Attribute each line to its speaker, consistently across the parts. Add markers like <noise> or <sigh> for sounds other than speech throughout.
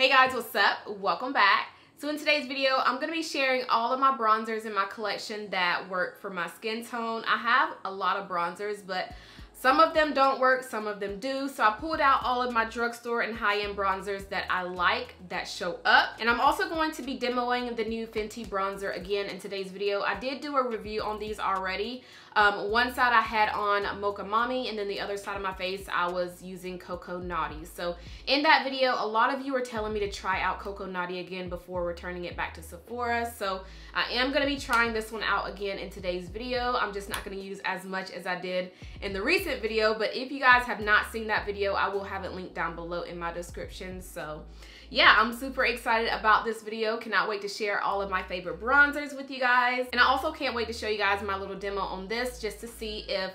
Speaker 1: Hey guys, what's up? Welcome back. So in today's video, I'm going to be sharing all of my bronzers in my collection that work for my skin tone. I have a lot of bronzers, but some of them don't work, some of them do. So I pulled out all of my drugstore and high-end bronzers that I like that show up. And I'm also going to be demoing the new Fenty bronzer again in today's video. I did do a review on these already. Um, one side I had on Mocha Mami and then the other side of my face I was using Coco Naughty. So in that video, a lot of you were telling me to try out Coco Naughty again before returning it back to Sephora. So I am going to be trying this one out again in today's video. I'm just not going to use as much as I did in the recent video. But if you guys have not seen that video, I will have it linked down below in my description. So yeah, I'm super excited about this video. Cannot wait to share all of my favorite bronzers with you guys. And I also can't wait to show you guys my little demo on this just to see if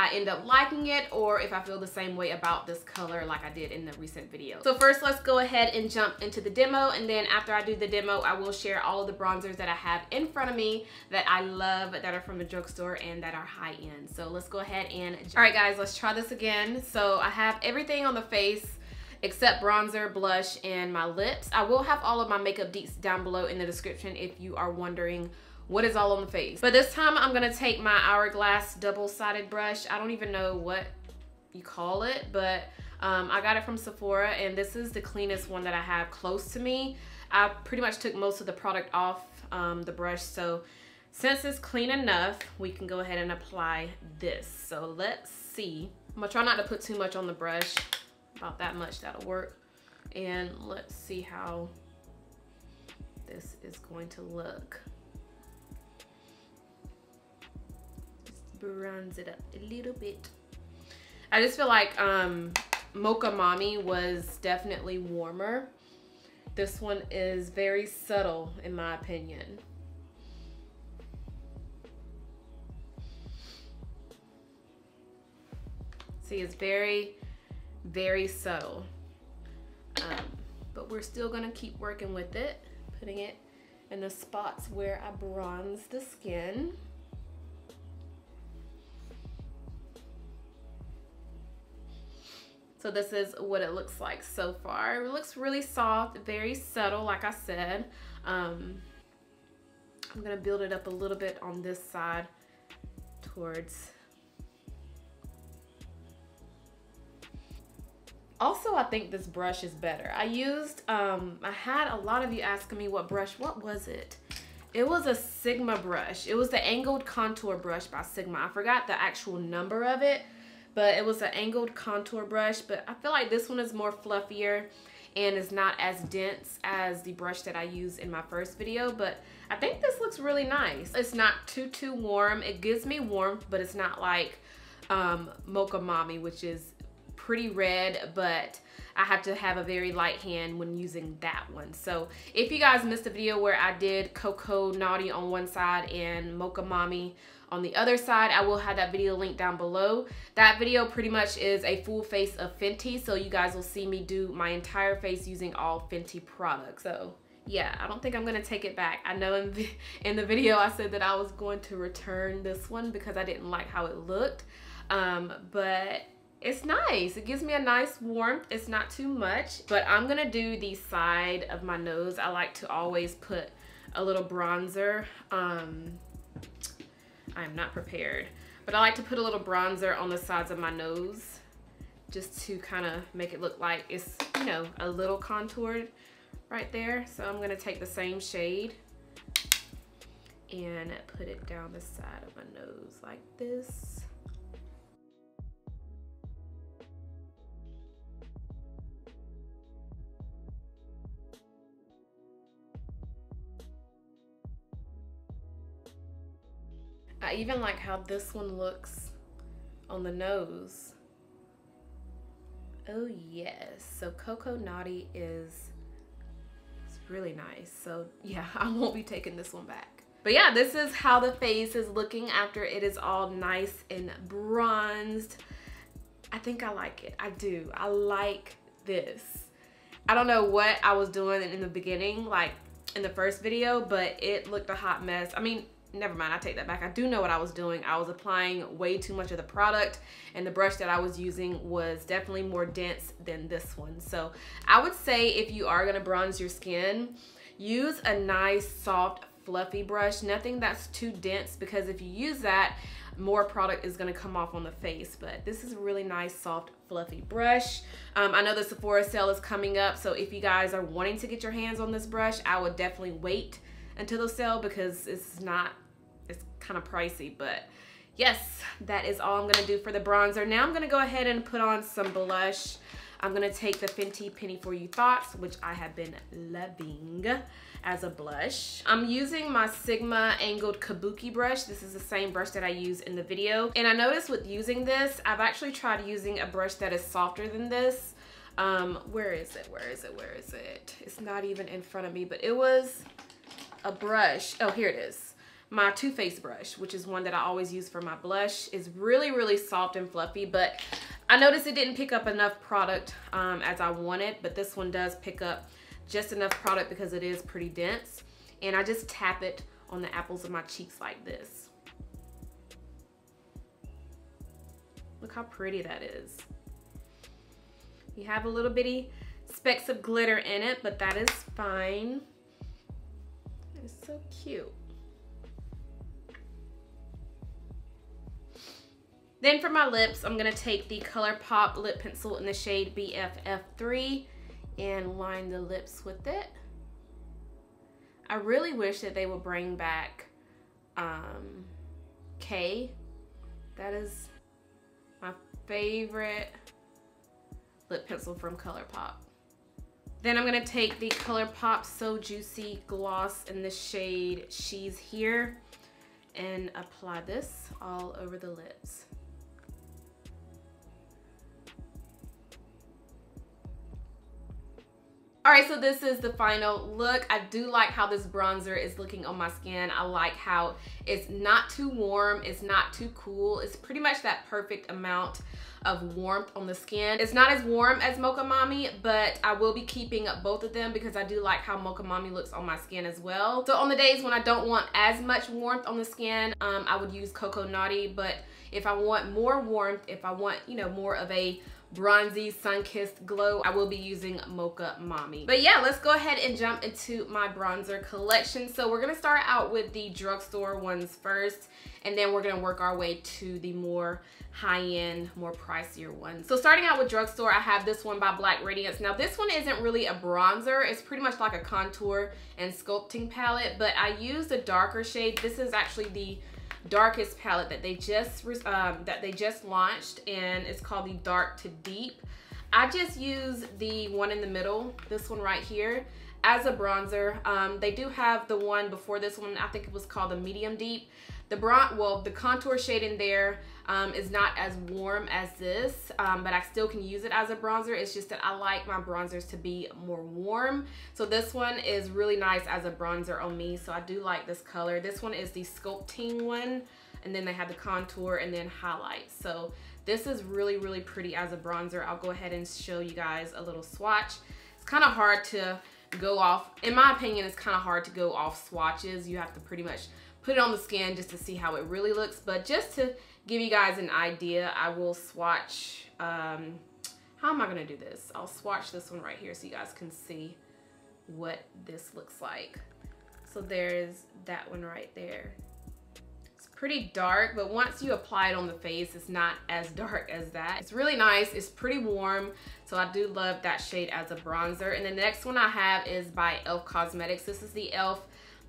Speaker 1: I end up liking it or if I feel the same way about this color like I did in the recent video. So first let's go ahead and jump into the demo and then after I do the demo I will share all of the bronzers that I have in front of me that I love that are from the drugstore and that are high end. So let's go ahead and all right guys let's try this again. So I have everything on the face except bronzer, blush, and my lips. I will have all of my makeup deets down below in the description if you are wondering what is all on the face. But this time I'm gonna take my Hourglass double-sided brush. I don't even know what you call it, but um, I got it from Sephora and this is the cleanest one that I have close to me. I pretty much took most of the product off um, the brush, so since it's clean enough, we can go ahead and apply this. So let's see. I'm gonna try not to put too much on the brush about that much that'll work. And let's see how this is going to look. Just bronze it up a little bit. I just feel like um Mocha Mami was definitely warmer. This one is very subtle in my opinion. See it's very very subtle. Um, but we're still gonna keep working with it, putting it in the spots where I bronze the skin. So this is what it looks like so far. It looks really soft, very subtle, like I said. Um, I'm gonna build it up a little bit on this side towards Also, I think this brush is better. I used, um, I had a lot of you asking me what brush, what was it? It was a Sigma brush. It was the angled contour brush by Sigma. I forgot the actual number of it, but it was an angled contour brush. But I feel like this one is more fluffier and is not as dense as the brush that I used in my first video. But I think this looks really nice. It's not too, too warm. It gives me warmth, but it's not like um, Mocha Mami, which is pretty red, but I have to have a very light hand when using that one. So if you guys missed the video where I did Coco Naughty on one side and Mocha Mami on the other side, I will have that video linked down below. That video pretty much is a full face of Fenty, so you guys will see me do my entire face using all Fenty products. So yeah, I don't think I'm gonna take it back. I know in, <laughs> in the video I said that I was going to return this one because I didn't like how it looked. Um, but it's nice. It gives me a nice warmth. It's not too much, but I'm gonna do the side of my nose. I like to always put a little bronzer. Um, I'm not prepared, but I like to put a little bronzer on the sides of my nose just to kind of make it look like it's, you know, a little contoured right there. So I'm gonna take the same shade and put it down the side of my nose like this. I even like how this one looks on the nose. Oh yes, so Coco Naughty is really nice. So yeah, <laughs> I won't be taking this one back. But yeah, this is how the face is looking after it is all nice and bronzed. I think I like it. I do. I like this. I don't know what I was doing in the beginning, like in the first video, but it looked a hot mess. I mean, never mind, I take that back. I do know what I was doing. I was applying way too much of the product and the brush that I was using was definitely more dense than this one. So I would say if you are gonna bronze your skin, use a nice soft fluffy brush, nothing that's too dense because if you use that, more product is gonna come off on the face. But this is a really nice, soft, fluffy brush. Um, I know the Sephora sale is coming up, so if you guys are wanting to get your hands on this brush, I would definitely wait until the sale because it's not, it's kind of pricey, but yes, that is all I'm gonna do for the bronzer. Now I'm gonna go ahead and put on some blush. I'm gonna take the Fenty Penny For You Thoughts, which I have been loving as a blush. I'm using my Sigma angled kabuki brush. This is the same brush that I use in the video. And I noticed with using this, I've actually tried using a brush that is softer than this. Um, where is it? Where is it? Where is it? It's not even in front of me, but it was a brush. Oh, here it is. My Too Faced brush, which is one that I always use for my blush, is really, really soft and fluffy, but I noticed it didn't pick up enough product um, as I wanted, but this one does pick up just enough product because it is pretty dense. And I just tap it on the apples of my cheeks like this. Look how pretty that is. You have a little bitty specks of glitter in it, but that is fine. It's so cute. Then for my lips, I'm gonna take the ColourPop lip pencil in the shade BFF3 and line the lips with it. I really wish that they would bring back um, K. That is my favorite lip pencil from ColourPop. Then I'm gonna take the ColourPop So Juicy Gloss in the shade She's Here and apply this all over the lips. All right, so this is the final look. I do like how this bronzer is looking on my skin. I like how it's not too warm, it's not too cool. It's pretty much that perfect amount of warmth on the skin. It's not as warm as Mocha Mami, but I will be keeping both of them because I do like how Mocha Mami looks on my skin as well. So on the days when I don't want as much warmth on the skin, um, I would use Coco Naughty, but if I want more warmth, if I want, you know, more of a bronzy sun-kissed glow. I will be using Mocha Mami. but yeah let's go ahead and jump into my bronzer collection. So we're gonna start out with the drugstore ones first and then we're gonna work our way to the more high-end more pricier ones. So starting out with drugstore i have this one by black radiance. Now this one isn't really a bronzer. It's pretty much like a contour and sculpting palette but i used a darker shade. This is actually the darkest palette that they just um, that they just launched and it's called the dark to deep. I just use the one in the middle this one right here as a bronzer. Um, they do have the one before this one I think it was called the medium deep the bron well the contour shade in there um, is not as warm as this, um, but I still can use it as a bronzer. It's just that I like my bronzers to be more warm. So this one is really nice as a bronzer on me. So I do like this color. This one is the sculpting one. And then they have the contour and then highlight. So this is really, really pretty as a bronzer. I'll go ahead and show you guys a little swatch. It's kind of hard to go off. In my opinion, it's kind of hard to go off swatches. You have to pretty much put it on the skin just to see how it really looks. But just to give you guys an idea, I will swatch, um, how am I gonna do this? I'll swatch this one right here so you guys can see what this looks like. So there's that one right there. It's pretty dark, but once you apply it on the face, it's not as dark as that. It's really nice, it's pretty warm, so I do love that shade as a bronzer. And the next one I have is by e.l.f. Cosmetics. This is the e.l.f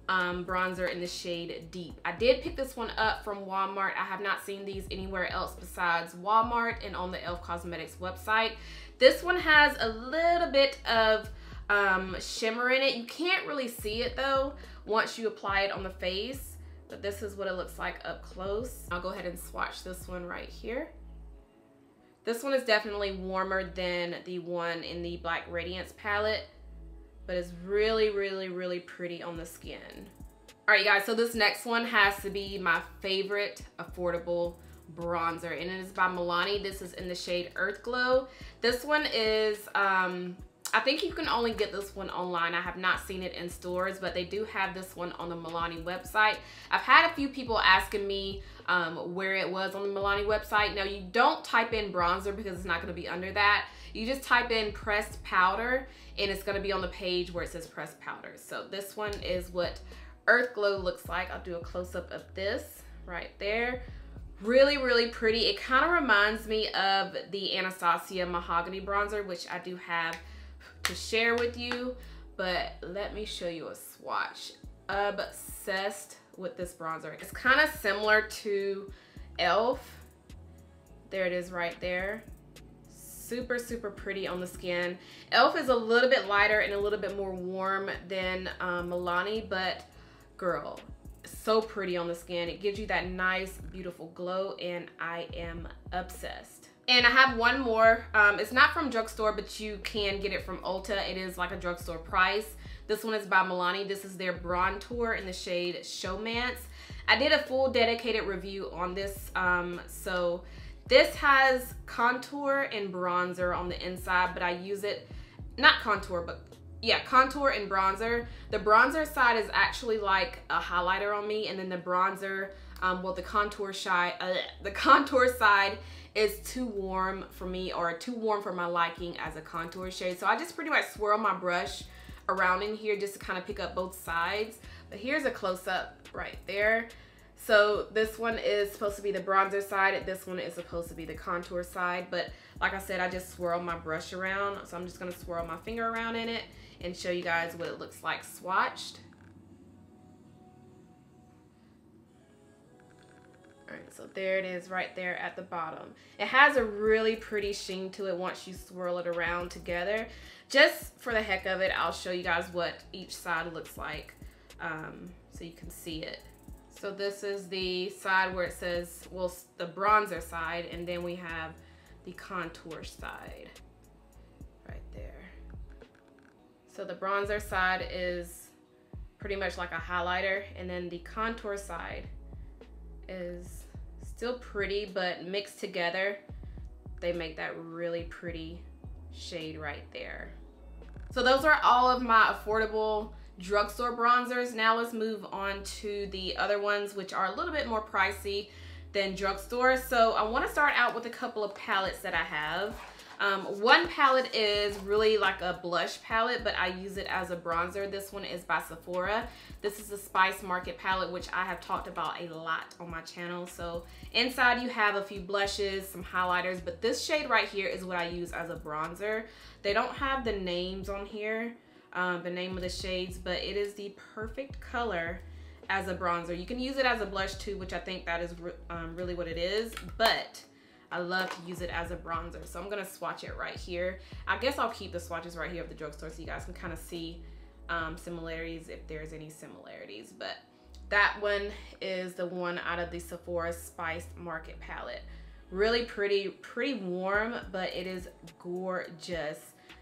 Speaker 1: um, bronzer in the shade Deep. I did pick this one up from Walmart. I have not seen these anywhere else besides Walmart and on the e.l.f. Cosmetics website. This one has a little bit of um, shimmer in it. You can't really see it though once you apply it on the face, but this is what it looks like up close. I'll go ahead and swatch this one right here. This one is definitely warmer than the one in the Black Radiance palette but it's really, really, really pretty on the skin. All right, guys, so this next one has to be my favorite affordable bronzer, and it is by Milani. This is in the shade Earth Glow. This one is, um, I think you can only get this one online. I have not seen it in stores, but they do have this one on the Milani website. I've had a few people asking me um, where it was on the Milani website. Now, you don't type in bronzer because it's not going to be under that. You just type in pressed powder and it's going to be on the page where it says pressed powder. So this one is what Earth Glow looks like. I'll do a close-up of this right there. Really, really pretty. It kind of reminds me of the Anastasia Mahogany Bronzer, which I do have to share with you. But let me show you a swatch. Obsessed with this bronzer. It's kind of similar to e.l.f. There it is right there. Super, super pretty on the skin. e.l.f. is a little bit lighter and a little bit more warm than um, Milani, but girl, so pretty on the skin. It gives you that nice, beautiful glow, and I am obsessed. And I have one more. Um, it's not from drugstore, but you can get it from Ulta. It is like a drugstore price. This one is by Milani. This is their Brontour in the shade Showmance. I did a full dedicated review on this. Um, so this has contour and bronzer on the inside, but I use it, not contour, but yeah, contour and bronzer. The bronzer side is actually like a highlighter on me, and then the bronzer, um, well, the contour side, uh, the <laughs> contour side is too warm for me or too warm for my liking as a contour shade. So I just pretty much swirl my brush around in here just to kind of pick up both sides. But here's a close-up right there. So this one is supposed to be the bronzer side. This one is supposed to be the contour side. But like I said, I just swirl my brush around. So I'm just going to swirl my finger around in it and show you guys what it looks like swatched. So there it is right there at the bottom. It has a really pretty sheen to it once you swirl it around together. Just for the heck of it, I'll show you guys what each side looks like um, so you can see it. So this is the side where it says, well, the bronzer side, and then we have the contour side right there. So the bronzer side is pretty much like a highlighter, and then the contour side is still pretty, but mixed together, they make that really pretty shade right there. So those are all of my affordable drugstore bronzers. Now let's move on to the other ones, which are a little bit more pricey than drugstore. So I wanna start out with a couple of palettes that I have. Um, one palette is really like a blush palette, but I use it as a bronzer. This one is by Sephora. This is the Spice Market palette, which I have talked about a lot on my channel. So inside you have a few blushes, some highlighters, but this shade right here is what I use as a bronzer. They don't have the names on here, um, the name of the shades, but it is the perfect color as a bronzer. You can use it as a blush too, which I think that is re um, really what it is, but I love to use it as a bronzer. So I'm gonna swatch it right here. I guess I'll keep the swatches right here of the drugstore so you guys can kind of see um, similarities if there's any similarities. But that one is the one out of the Sephora Spiced Market palette. Really pretty, pretty warm, but it is gorgeous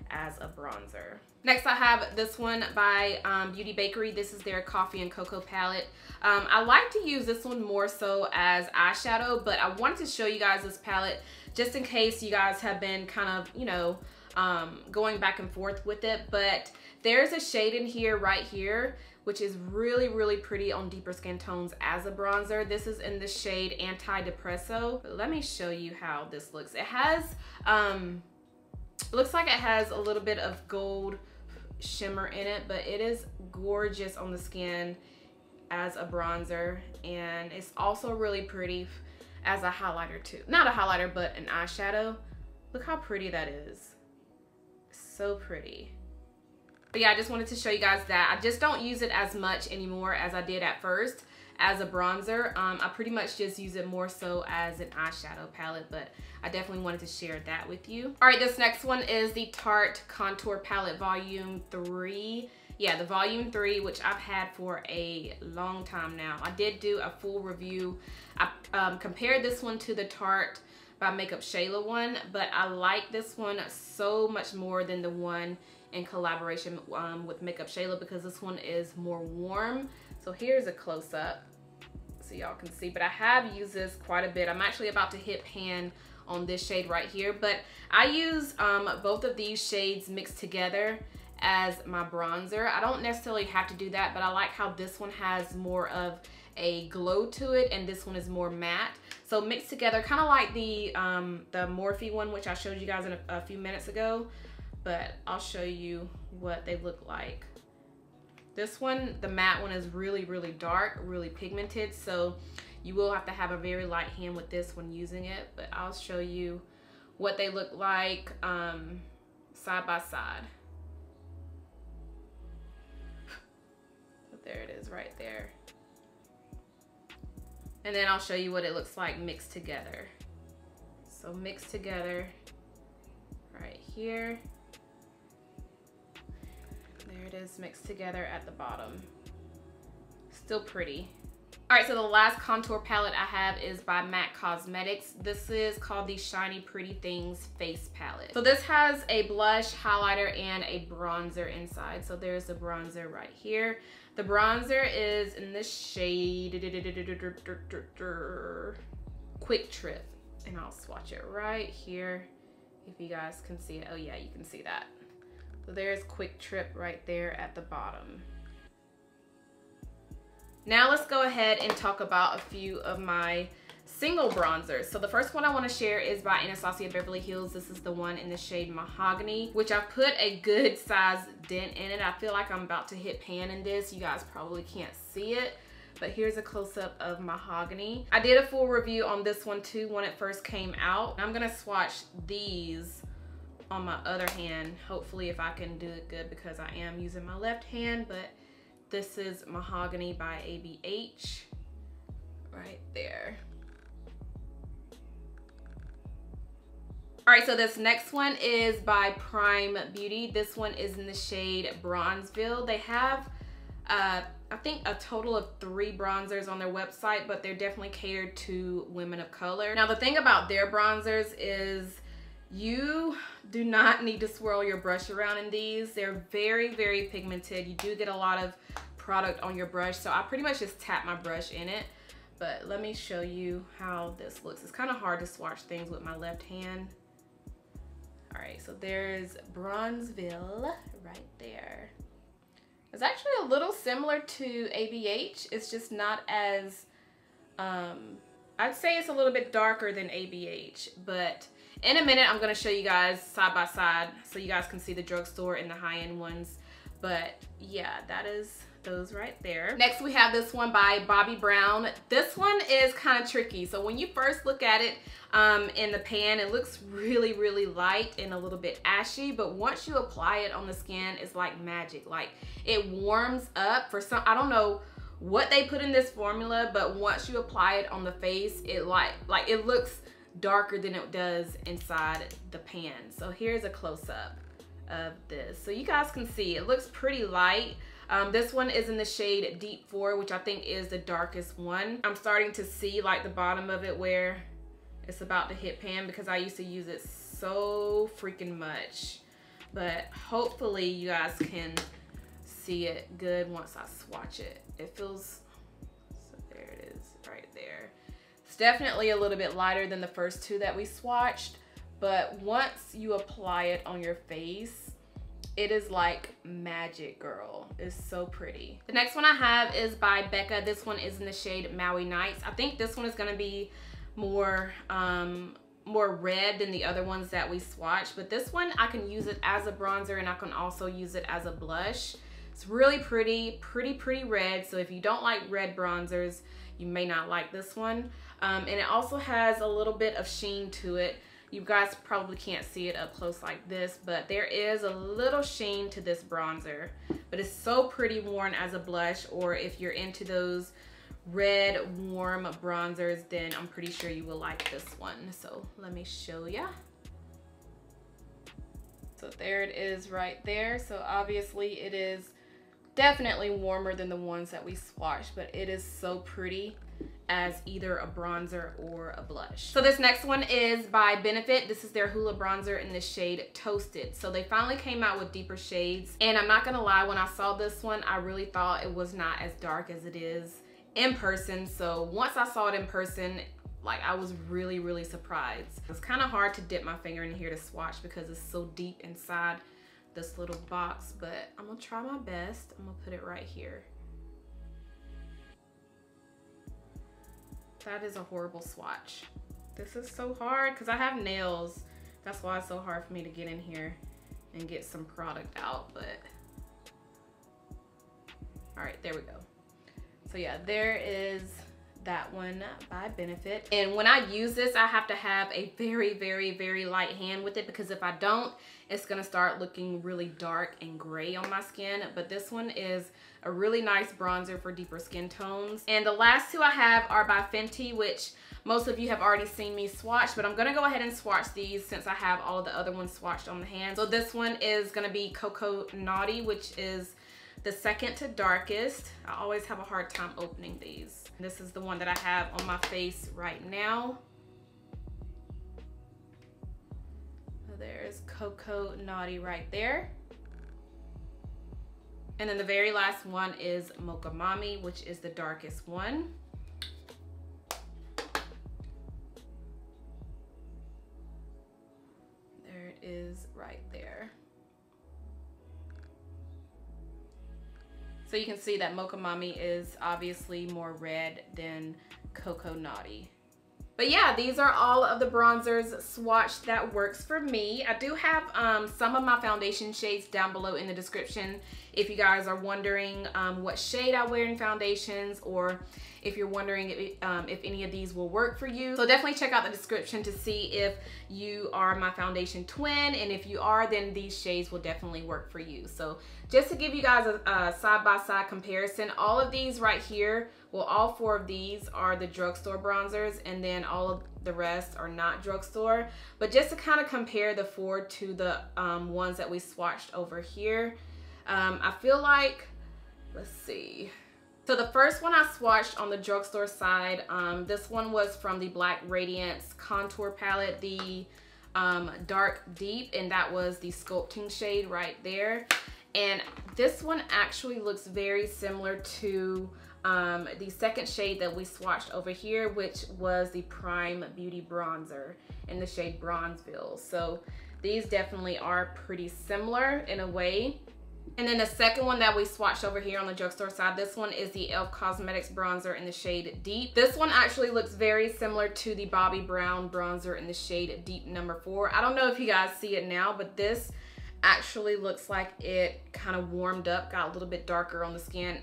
Speaker 1: as a bronzer. Next I have this one by um, Beauty Bakery. This is their Coffee and Cocoa palette. Um, I like to use this one more so as eyeshadow, but I wanted to show you guys this palette just in case you guys have been kind of, you know, um, going back and forth with it. But there's a shade in here right here which is really, really pretty on deeper skin tones as a bronzer. This is in the shade Anti-Depresso. Let me show you how this looks. It has, um, looks like it has a little bit of gold shimmer in it, but it is gorgeous on the skin as a bronzer. And it's also really pretty as a highlighter too. Not a highlighter, but an eyeshadow. Look how pretty that is. So pretty. But yeah, I just wanted to show you guys that. I just don't use it as much anymore as I did at first as a bronzer. Um, I pretty much just use it more so as an eyeshadow palette, but I definitely wanted to share that with you. All right, this next one is the Tarte Contour Palette Volume 3. Yeah, the Volume 3, which I've had for a long time now. I did do a full review. I um, compared this one to the Tarte by Makeup Shayla one, but I like this one so much more than the one in collaboration um, with Makeup Shayla because this one is more warm. So here's a close-up so y'all can see, but I have used this quite a bit. I'm actually about to hit pan on this shade right here. But I use um, both of these shades mixed together as my bronzer. I don't necessarily have to do that, but I like how this one has more of a glow to it and this one is more matte. So mixed together, kind of like the, um, the Morphe one, which I showed you guys in a, a few minutes ago, but I'll show you what they look like. This one, the matte one is really, really dark, really pigmented. So you will have to have a very light hand with this when using it, but I'll show you what they look like um, side by side. So there it is right there. And then I'll show you what it looks like mixed together. So mixed together right here. It is mixed together at the bottom. Still pretty. All right, so the last contour palette I have is by MAC Cosmetics. This is called the Shiny Pretty Things Face Palette. So this has a blush, highlighter, and a bronzer inside. So there's the bronzer right here. The bronzer is in this shade, Quick Trip. And I'll swatch it right here if you guys can see it. Oh yeah, you can see that. There's Quick Trip right there at the bottom. Now let's go ahead and talk about a few of my single bronzers. So the first one I want to share is by Anastasia Beverly Hills. This is the one in the shade Mahogany, which I put a good size dent in it. I feel like I'm about to hit pan in this. You guys probably can't see it, but here's a close-up of Mahogany. I did a full review on this one too when it first came out. I'm gonna swatch these on my other hand. Hopefully if I can do it good because I am using my left hand, but this is Mahogany by ABH right there. All right, so this next one is by Prime Beauty. This one is in the shade Bronzeville. They have, uh, I think, a total of three bronzers on their website, but they're definitely catered to women of color. Now, the thing about their bronzers is you do not need to swirl your brush around in these. They're very, very pigmented. You do get a lot of product on your brush. So I pretty much just tap my brush in it. But let me show you how this looks. It's kind of hard to swatch things with my left hand. All right, so there's Bronzeville right there. It's actually a little similar to ABH. It's just not as, um, I'd say it's a little bit darker than ABH, but in a minute, I'm gonna show you guys side by side so you guys can see the drugstore and the high-end ones. But yeah, that is those right there. Next, we have this one by Bobbi Brown. This one is kind of tricky. So when you first look at it um, in the pan, it looks really, really light and a little bit ashy. But once you apply it on the skin, it's like magic. Like it warms up for some, I don't know what they put in this formula, but once you apply it on the face, it like, like it looks darker than it does inside the pan. So here's a close up of this. So you guys can see it looks pretty light. Um, this one is in the shade Deep 4, which I think is the darkest one. I'm starting to see like the bottom of it where it's about to hit pan because I used to use it so freaking much. But hopefully you guys can see it good once I swatch it. It feels, It's definitely a little bit lighter than the first two that we swatched, but once you apply it on your face, it is like magic, girl. It's so pretty. The next one I have is by Becca. This one is in the shade Maui Nights. I think this one is gonna be more um, more red than the other ones that we swatched, but this one I can use it as a bronzer and I can also use it as a blush. It's really pretty, pretty, pretty red. So if you don't like red bronzers, you may not like this one. Um, and it also has a little bit of sheen to it. You guys probably can't see it up close like this, but there is a little sheen to this bronzer. But it's so pretty worn as a blush, or if you're into those red warm bronzers, then I'm pretty sure you will like this one. So let me show ya. So there it is right there. So obviously it is definitely warmer than the ones that we swatched, but it is so pretty as either a bronzer or a blush. So this next one is by Benefit. This is their Hoola bronzer in the shade Toasted. So they finally came out with deeper shades. And I'm not gonna lie, when I saw this one, I really thought it was not as dark as it is in person. So once I saw it in person, like I was really, really surprised. It's kind of hard to dip my finger in here to swatch because it's so deep inside this little box, but I'm gonna try my best. I'm gonna put it right here. That is a horrible swatch. This is so hard because I have nails. That's why it's so hard for me to get in here and get some product out, but all right, there we go. So yeah, there is that one by Benefit. And when I use this, I have to have a very, very, very light hand with it because if I don't, it's gonna start looking really dark and gray on my skin. But this one is a really nice bronzer for deeper skin tones. And the last two I have are by Fenty, which most of you have already seen me swatch, but I'm gonna go ahead and swatch these since I have all the other ones swatched on the hand. So this one is gonna be Coco Naughty, which is the second to darkest. I always have a hard time opening these. This is the one that I have on my face right now. There's Coco Naughty right there. And then the very last one is Mocha Mami, which is the darkest one. There it is right So you can see that Mocha Mami is obviously more red than Coco Naughty. But yeah, these are all of the bronzers swatched that works for me. I do have um, some of my foundation shades down below in the description if you guys are wondering um, what shade I wear in foundations or if you're wondering if, um, if any of these will work for you. So definitely check out the description to see if you are my foundation twin and if you are then these shades will definitely work for you. So just to give you guys a side-by-side -side comparison, all of these right here, well all four of these are the drugstore bronzers and then all of the rest are not drugstore. But just to kind of compare the four to the um, ones that we swatched over here, um, I feel like, let's see, so the first one I swatched on the drugstore side, um, this one was from the Black Radiance Contour Palette, the um, Dark Deep, and that was the Sculpting shade right there. And this one actually looks very similar to um, the second shade that we swatched over here, which was the Prime Beauty Bronzer in the shade Bronzeville. So these definitely are pretty similar in a way. And then the second one that we swatched over here on the drugstore side, this one is the e.l.f. Cosmetics bronzer in the shade Deep. This one actually looks very similar to the Bobbi Brown bronzer in the shade Deep number four. I don't know if you guys see it now, but this actually looks like it kind of warmed up, got a little bit darker on the skin.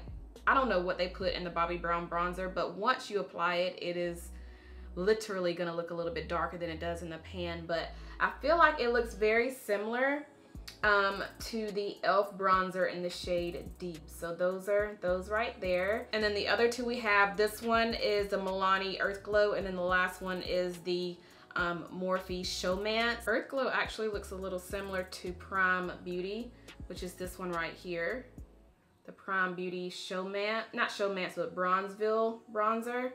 Speaker 1: I don't know what they put in the Bobbi Brown bronzer, but once you apply it, it is literally gonna look a little bit darker than it does in the pan, but I feel like it looks very similar um, to the e.l.f. bronzer in the shade Deep. So those are those right there. And then the other two we have, this one is the Milani Earth Glow, and then the last one is the um, Morphe Showmance. Earth Glow actually looks a little similar to Prime Beauty, which is this one right here. The Prime Beauty Showmance, not Showmance, but Bronzeville bronzer.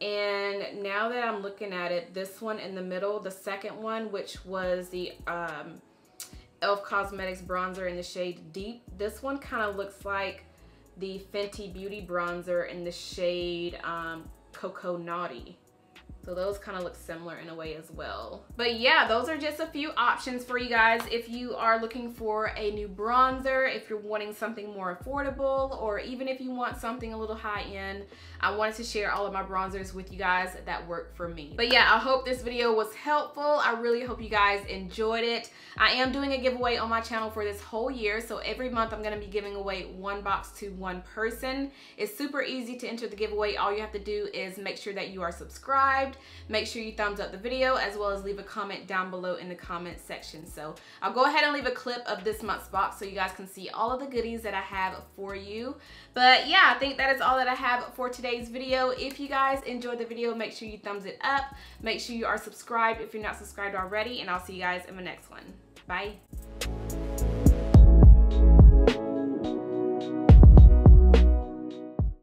Speaker 1: And now that I'm looking at it, this one in the middle, the second one, which was the um, e.l.f. Cosmetics bronzer in the shade Deep. This one kind of looks like the Fenty Beauty bronzer in the shade um, Coco Naughty. So those kind of look similar in a way as well. But yeah, those are just a few options for you guys if you are looking for a new bronzer, if you're wanting something more affordable, or even if you want something a little high end. I wanted to share all of my bronzers with you guys that work for me. But yeah, I hope this video was helpful. I really hope you guys enjoyed it. I am doing a giveaway on my channel for this whole year. So every month I'm gonna be giving away one box to one person. It's super easy to enter the giveaway. All you have to do is make sure that you are subscribed. Make sure you thumbs up the video as well as leave a comment down below in the comment section. So I'll go ahead and leave a clip of this month's box so you guys can see all of the goodies that I have for you. But yeah, I think that is all that I have for today's video. If you guys enjoyed the video, make sure you thumbs it up. Make sure you are subscribed if you're not subscribed already, and I'll see you guys in my next one. Bye.